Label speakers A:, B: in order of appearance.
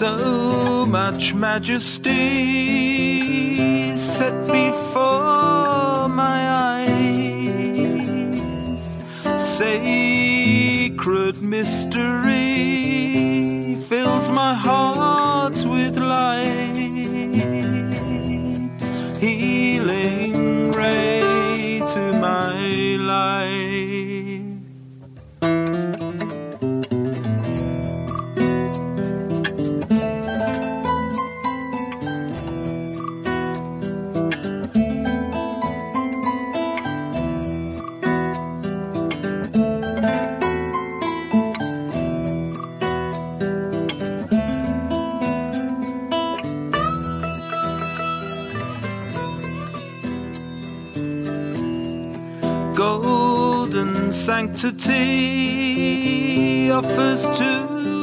A: so much majesty set before my eyes. Sacred mystery fills my heart with light. Healing ray to my life. Golden sanctity offers to